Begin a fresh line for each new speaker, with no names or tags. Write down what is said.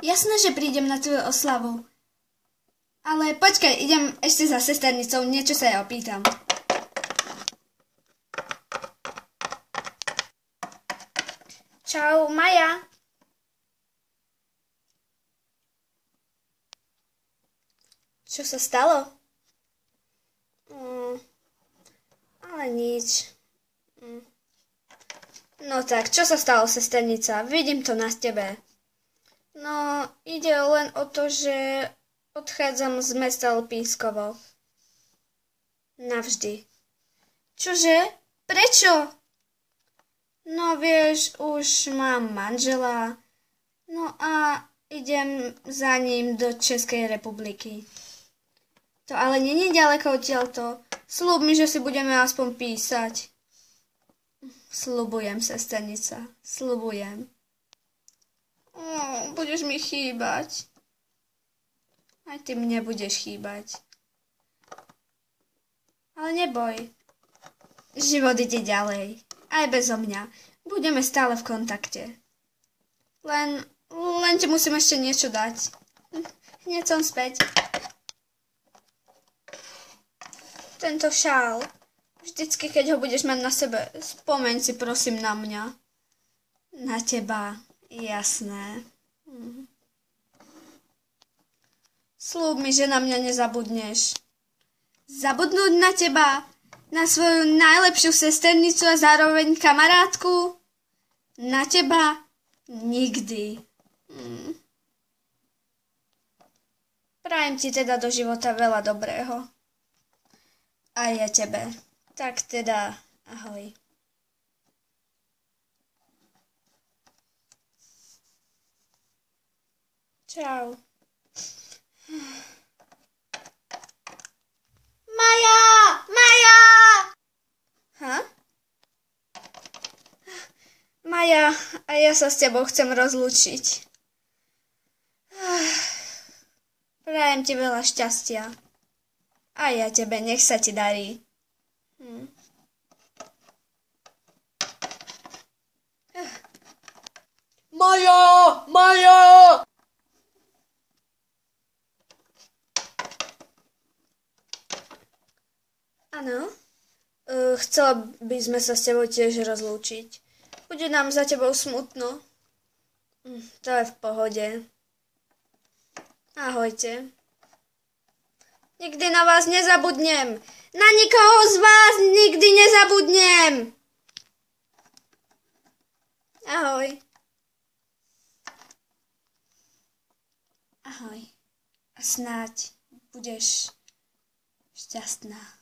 Jasné, že prídem na tvoju oslavu. Ale počkaj, idem ešte za sesternicou, niečo sa jej opýtam. Čau, Maja. Čo sa stalo? Mm, ale nič. Mm. No tak, čo sa stalo, sesternica? Vidím to na tebe. No, ide len o to, že odchádzam z mesta Lpínskovo. Navždy. Čože? Prečo? No vieš, už mám manžela. No a idem za ním do Českej republiky. To ale není ďaleko odtiaľto. Slúb mi, že si budeme aspoň písať. Slubujem, sesternica. Slubujem. O, budeš mi chýbať. Aj ty mne budeš chýbať. Ale neboj. Život ide ďalej. Aj bezo mňa. Budeme stále v kontakte. Len, len ti musím ešte niečo dať. Hneď som späť. Tento šál. Vždycky, keď ho budeš mať na sebe, spomeň si prosím na mňa. Na teba, jasné. Hm. Slúb mi, že na mňa nezabudneš. Zabudnúť na teba? Na svoju najlepšiu sesternicu a zároveň kamarátku? Na teba? Nikdy. Hm. Prajem ti teda do života veľa dobrého. A ja tebe. Tak teda, ahoj. Čau. Maja! Maja! Ha? Maja, a ja sa s tebou chcem rozlúčiť. Prajem ti veľa šťastia. A ja tebe, nech sa ti darí. Hm.
Maja! Maja!
Áno. Chcela by sme sa s tebou tiež rozlúčiť. Bude nám za tebou smutno. Hm, to je v pohode. Ahojte. Nikdy na vás nezabudnem. Na nikoho z vás nikdy nezabudnem. Ahoj. Ahoj. A snáď budeš šťastná.